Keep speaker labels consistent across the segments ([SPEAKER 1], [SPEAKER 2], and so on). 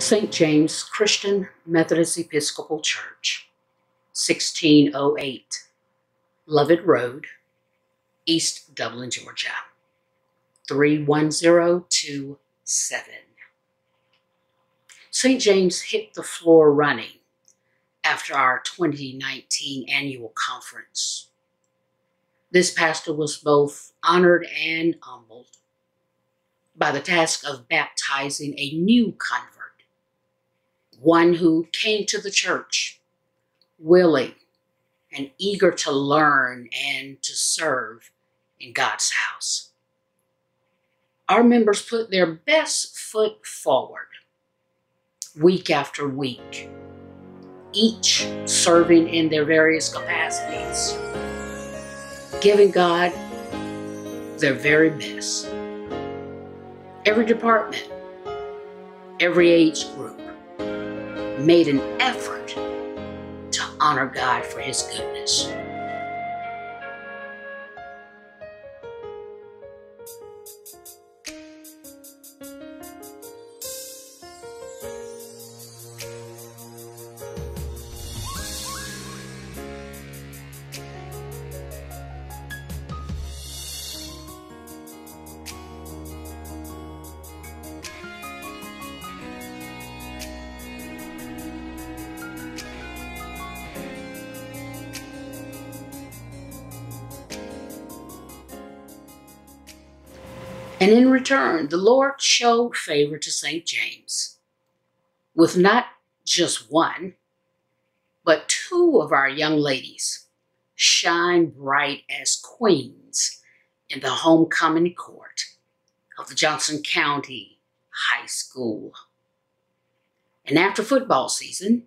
[SPEAKER 1] St. James Christian Methodist Episcopal Church, 1608, Lovett Road, East Dublin, Georgia, 31027. St. James hit the floor running after our 2019 annual conference. This pastor was both honored and humbled by the task of baptizing a new convert, one who came to the church willing and eager to learn and to serve in God's house. Our members put their best foot forward week after week, each serving in their various capacities, giving God their very best. Every department, every age group made an effort to honor God for His goodness. And in return, the Lord showed favor to St. James with not just one, but two of our young ladies shine bright as queens in the homecoming court of the Johnson County High School. And after football season,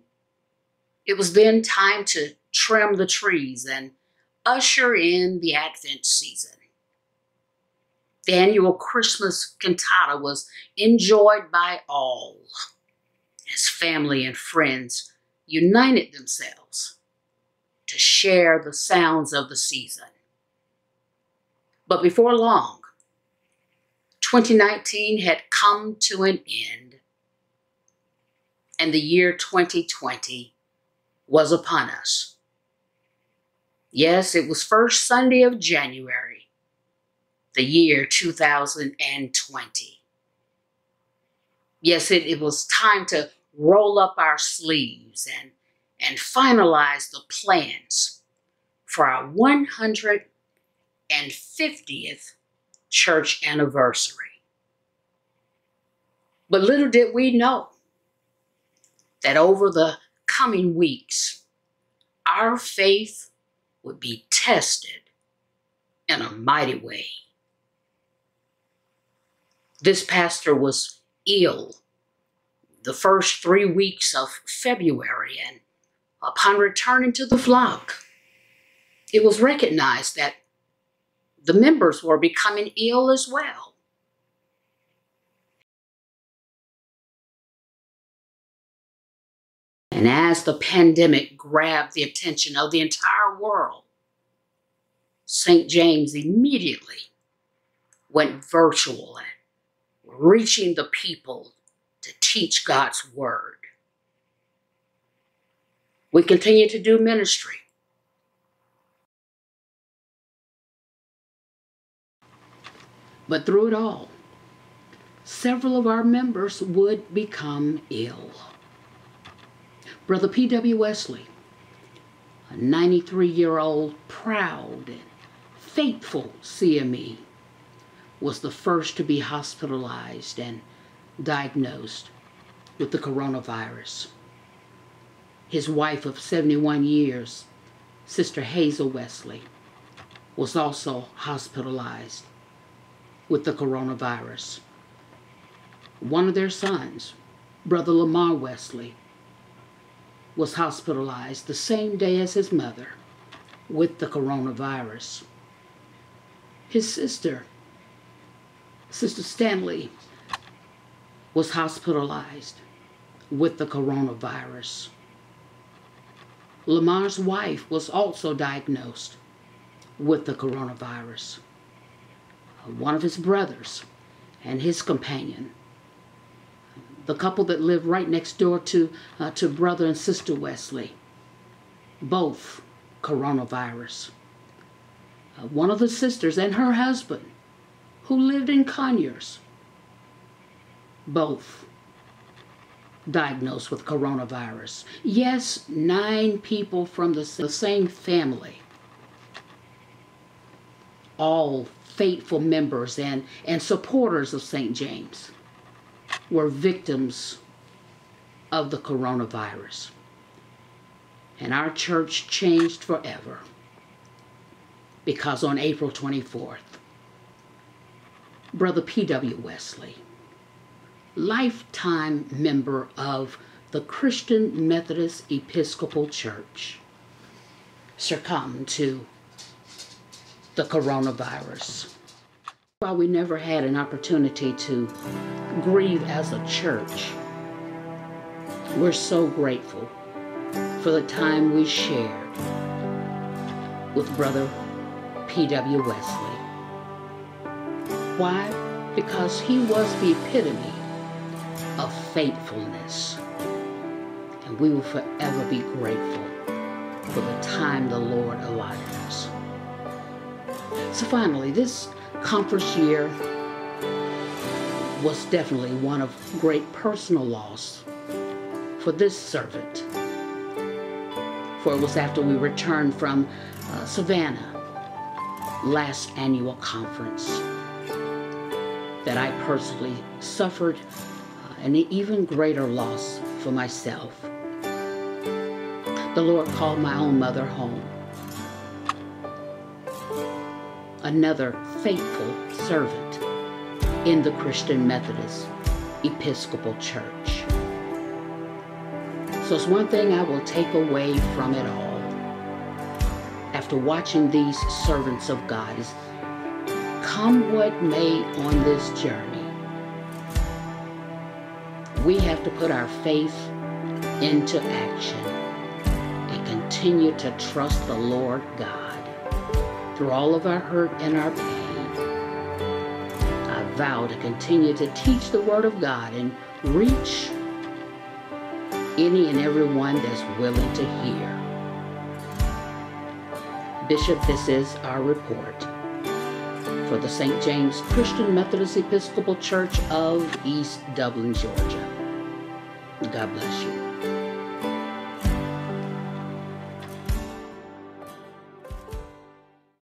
[SPEAKER 1] it was then time to trim the trees and usher in the Advent season. The annual Christmas cantata was enjoyed by all as family and friends united themselves to share the sounds of the season. But before long, 2019 had come to an end, and the year 2020 was upon us. Yes, it was first Sunday of January, the year 2020. Yes, it, it was time to roll up our sleeves and, and finalize the plans for our 150th church anniversary. But little did we know that over the coming weeks, our faith would be tested in a mighty way. This pastor was ill the first three weeks of February, and upon returning to the flock, it was recognized that the members were becoming ill as well. And as the pandemic grabbed the attention of the entire world, St. James immediately went virtual reaching the people to teach God's word. We continue to do ministry. But through it all, several of our members would become ill. Brother P.W. Wesley, a 93 year old proud faithful CME, was the first to be hospitalized and diagnosed with the coronavirus. His wife of 71 years, Sister Hazel Wesley, was also hospitalized with the coronavirus. One of their sons, Brother Lamar Wesley, was hospitalized the same day as his mother with the coronavirus. His sister, Sister Stanley, was hospitalized with the coronavirus. Lamar's wife was also diagnosed with the coronavirus. One of his brothers and his companion the couple that lived right next door to, uh, to Brother and Sister Wesley, both coronavirus. Uh, one of the sisters and her husband, who lived in Conyers, both diagnosed with coronavirus. Yes, nine people from the, same family, all faithful members and, and supporters of St. James, were victims of the coronavirus. And our church changed forever because on April 24th, Brother P.W. Wesley, lifetime member of the Christian Methodist Episcopal Church, succumbed to the coronavirus. While we never had an opportunity to grieve as a church, we're so grateful for the time we shared with Brother P.W. Wesley. Why? Because he was the epitome of faithfulness. And we will forever be grateful for the time the Lord allotted us. So finally, this conference year was definitely one of great personal loss for this servant. For it was after we returned from uh, Savannah last annual conference that I personally suffered uh, an even greater loss for myself. The Lord called my own mother home. Another faithful servant in the Christian Methodist Episcopal Church. So it's one thing I will take away from it all after watching these servants of God come what may on this journey, we have to put our faith into action and continue to trust the Lord God through all of our hurt and our pain. I vow to continue to teach the Word of God and reach any and everyone that's willing to hear. Bishop, this is our report for the St. James Christian Methodist Episcopal Church of East Dublin, Georgia. God bless you.